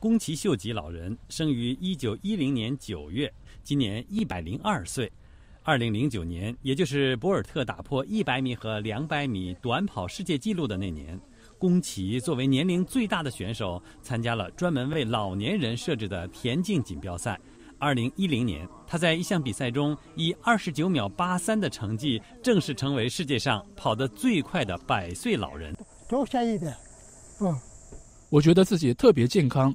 宫崎秀吉老人生于一九一零年九月，今年一百零二岁。二零零九年，也就是博尔特打破一百米和两百米短跑世界纪录的那年，宫崎作为年龄最大的选手，参加了专门为老年人设置的田径锦标赛。二零一零年，他在一项比赛中以二十九秒八三的成绩，正式成为世界上跑得最快的百岁老人。多下一点，嗯，我觉得自己特别健康，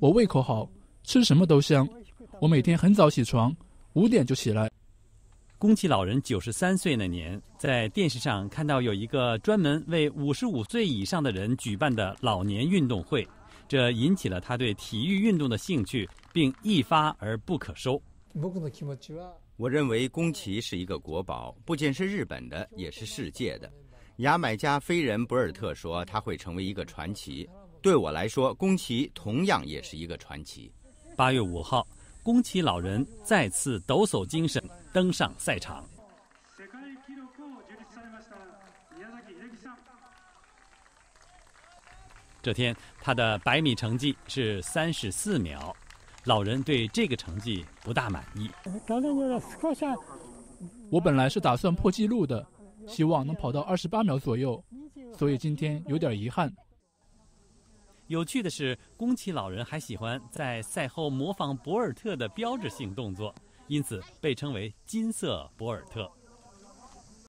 我胃口好，吃什么都香。我每天很早起床，五点就起来。宫崎老人九十三岁那年，在电视上看到有一个专门为五十五岁以上的人举办的老年运动会，这引起了他对体育运动的兴趣。并一发而不可收。我认为宫崎是一个国宝，不仅是日本的，也是世界的。牙买加飞人博尔特说他会成为一个传奇。对我来说，宫崎同样也是一个传奇。八月五号，宫崎老人再次抖擞精神登上赛场。这天，他的百米成绩是三十四秒。老人对这个成绩不大满意。我本来是打算破纪录的，希望能跑到二十八秒左右，所以今天有点遗憾。有趣的是，宫崎老人还喜欢在赛后模仿博尔特的标志性动作，因此被称为“金色博尔特”。